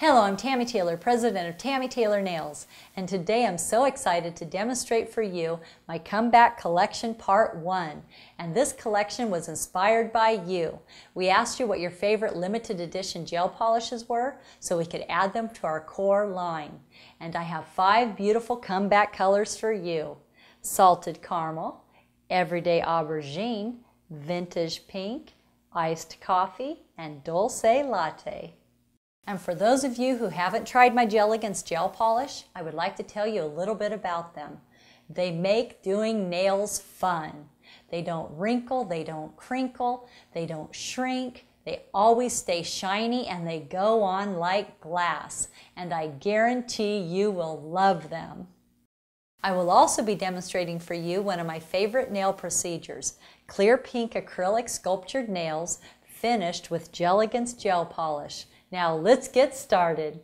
Hello, I'm Tammy Taylor, president of Tammy Taylor Nails, and today I'm so excited to demonstrate for you my Comeback Collection Part 1. And this collection was inspired by you. We asked you what your favorite limited edition gel polishes were so we could add them to our core line. And I have five beautiful comeback colors for you. Salted Caramel, Everyday Aubergine, Vintage Pink, Iced Coffee, and Dulce Latte. And for those of you who haven't tried my Gelegance Gel Polish, I would like to tell you a little bit about them. They make doing nails fun. They don't wrinkle, they don't crinkle, they don't shrink, they always stay shiny and they go on like glass. And I guarantee you will love them. I will also be demonstrating for you one of my favorite nail procedures, clear pink acrylic sculptured nails finished with Gelegance Gel Polish. Now let's get started.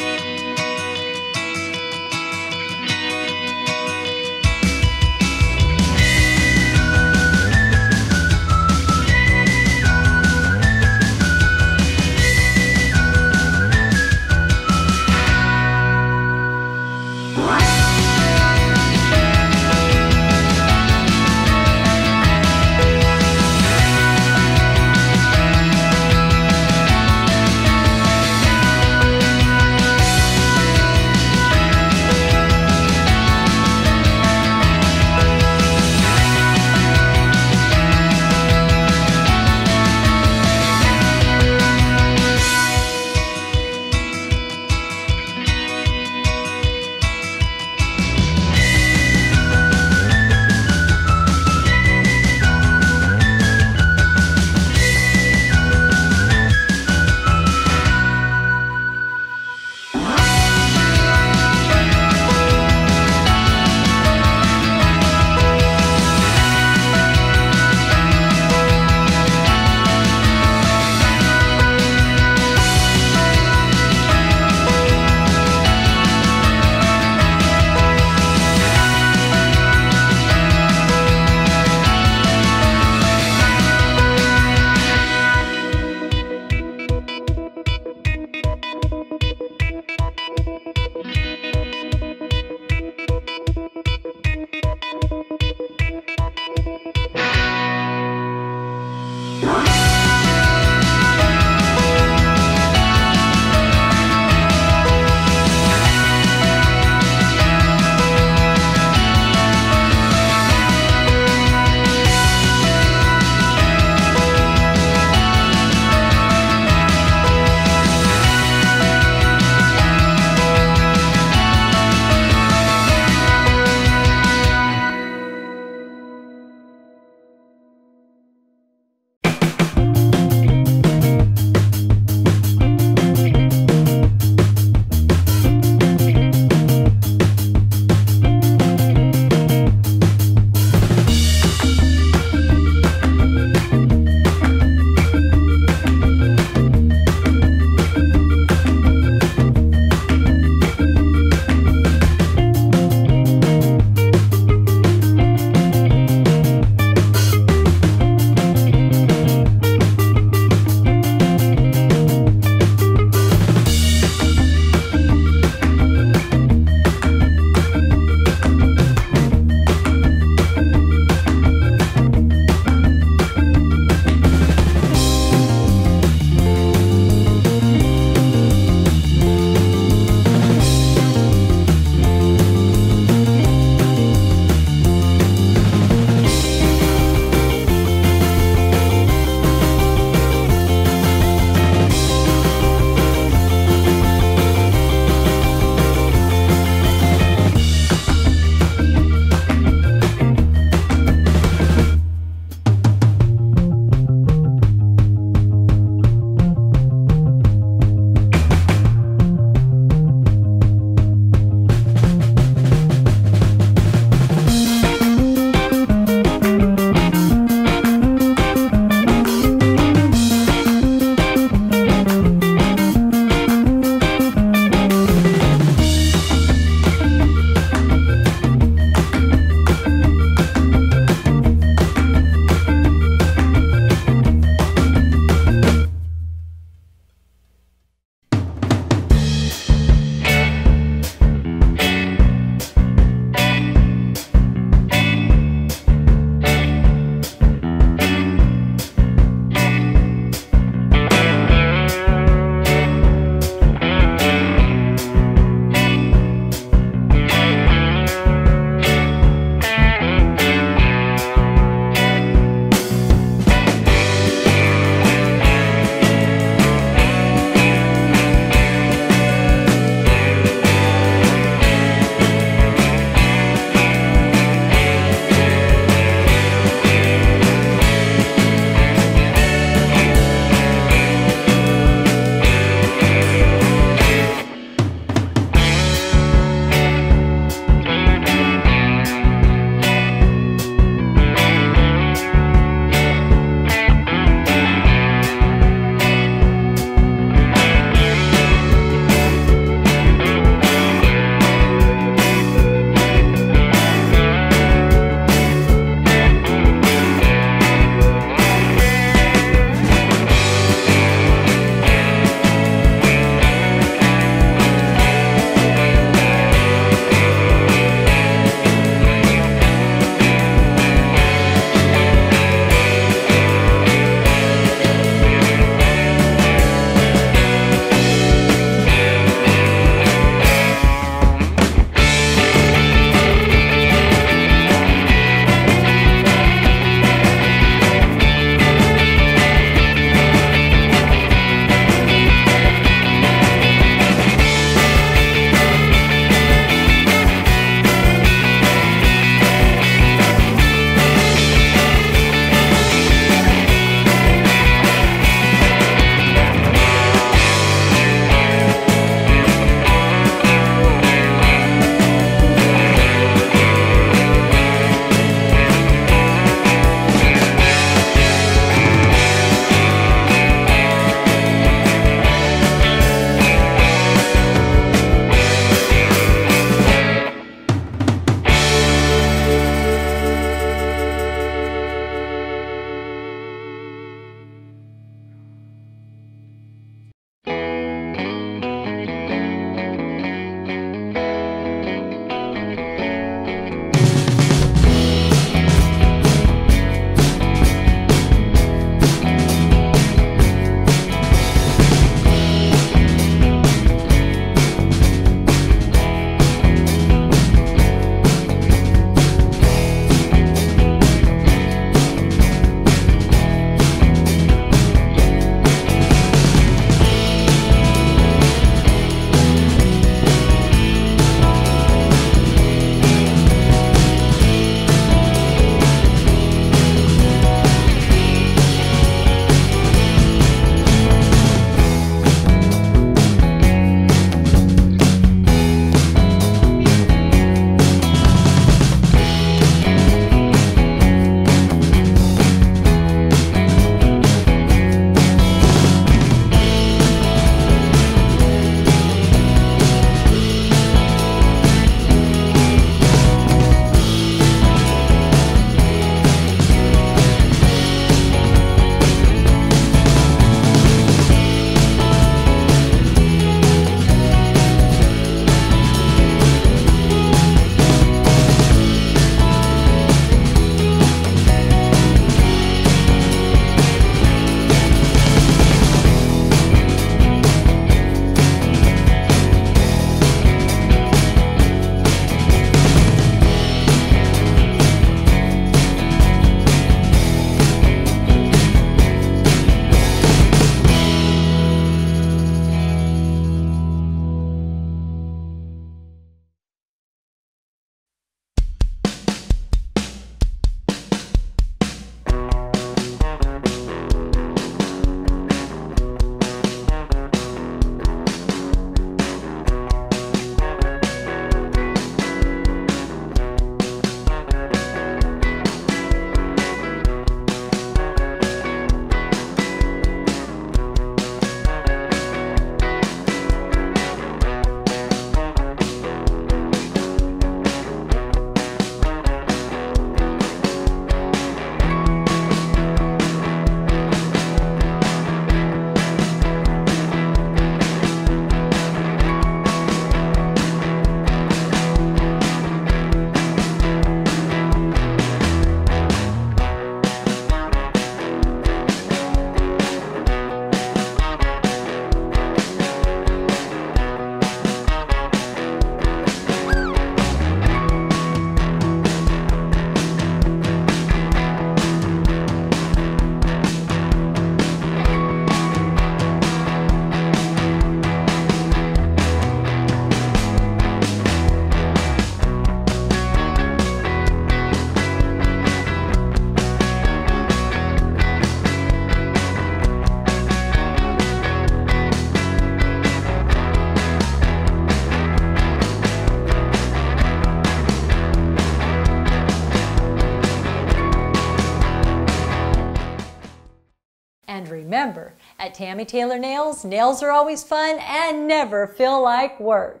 And remember, at Tammy Taylor Nails, nails are always fun and never feel like work.